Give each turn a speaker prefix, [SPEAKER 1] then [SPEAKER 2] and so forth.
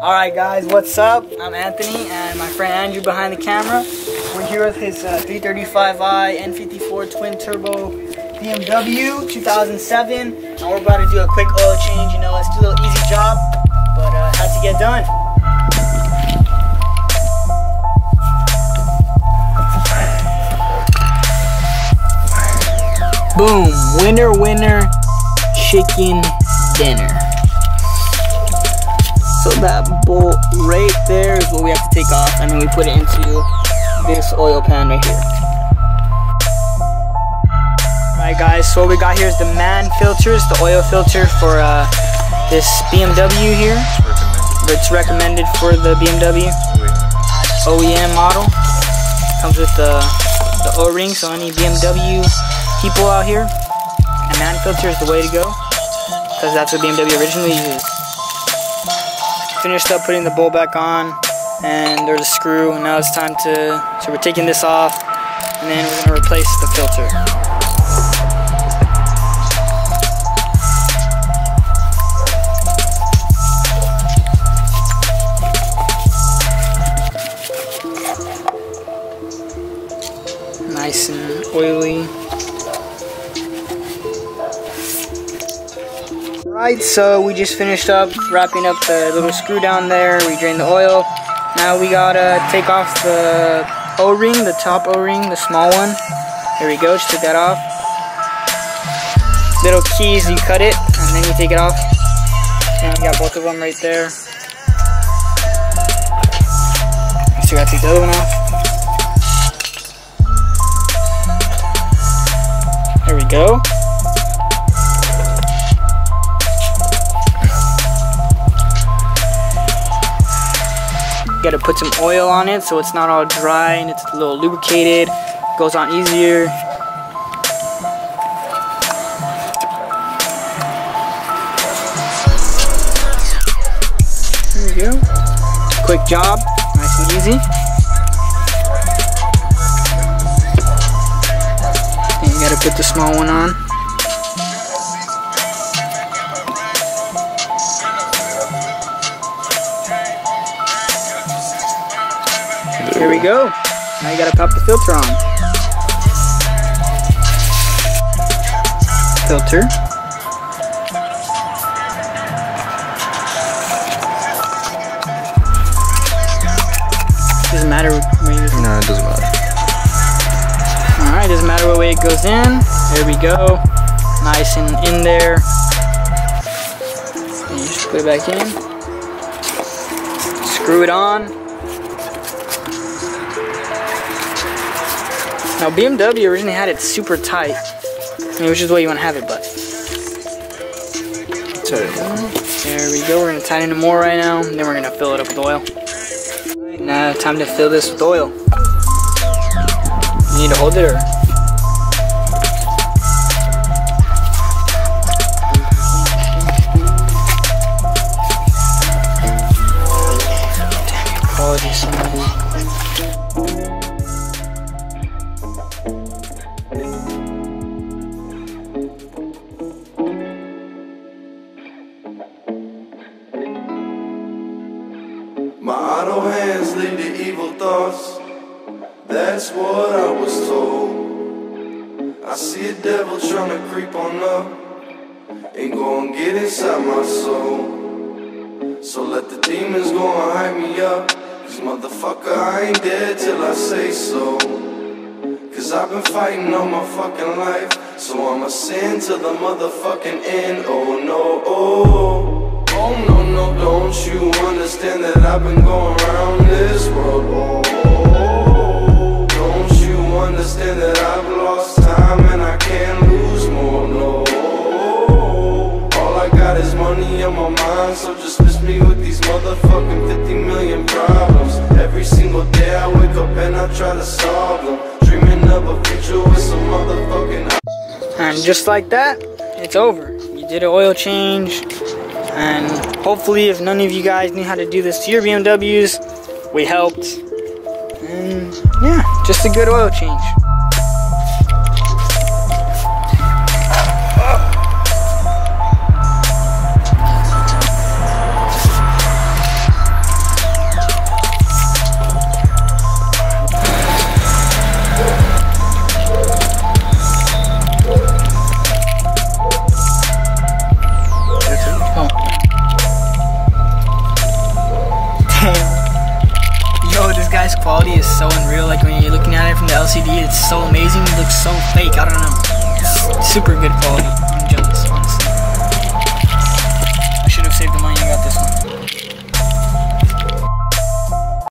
[SPEAKER 1] Alright guys, what's up? I'm Anthony and my friend Andrew behind the camera. We're here with his uh, 335i N54 twin turbo BMW 2007 and we're about to do a quick oil change, you know, it's a little easy job, but uh, it has to get done. Boom, winner winner chicken dinner. So that bolt right there is what we have to take off and then we put it into this oil pan right here. Alright guys, so what we got here is the MANN filters, the oil filter for uh, this BMW here. It's recommended for the BMW OEM model. Comes with the, the O-ring, so any BMW people out here, a MANN filter is the way to go. Because that's what BMW originally used finished up putting the bowl back on and there's a screw and now it's time to so we're taking this off and then we're to replace the filter Right, so we just finished up wrapping up the little screw down there. We drained the oil. Now we gotta take off the O-ring, the top O-ring, the small one. There we go, just took that off. Little keys, you cut it, and then you take it off. And we got both of them right there. So gotta take the other one off. There we go. Gotta put some oil on it so it's not all dry and it's a little lubricated. Goes on easier. There we go. Quick job, nice and easy. And you gotta put the small one on. Here we go. Now you gotta pop the filter on. Filter. Doesn't matter where you
[SPEAKER 2] No, it doesn't matter.
[SPEAKER 1] Alright, doesn't matter what way it goes in. There we go. Nice and in there. And you just put it back in. Screw it on. Now BMW originally had it super tight, I mean, which is the way you want to have it, but there we go. We're gonna tighten it more right now, then we're gonna fill it up with oil. Right, now time to fill this with oil. You need to hold it or? Damn,
[SPEAKER 3] lead to evil thoughts. That's what I was told. I see a devil trying to creep on up and go and get inside my soul. So let the demons go and hype me up. Cause motherfucker, I ain't dead till I say so. Cause I've been fighting all my fucking life. So I'ma sin to the motherfucking end. Oh no, oh. No, no, don't you understand that I've been going around this world? Oh. don't you understand that I've lost time and I can't lose more? No, all I got is money on my mind, so just miss me with these motherfucking 50 million problems. Every single day I wake up and I try to solve them, dreaming of a future with some motherfucking.
[SPEAKER 1] And just like that, it's over. You did an oil change. And hopefully, if none of you guys knew how to do this to your BMWs, we helped. And yeah, just a good oil change. So unreal. Like when you're looking at it from the LCD, it's so amazing. It looks so fake. I don't know. It's super good quality.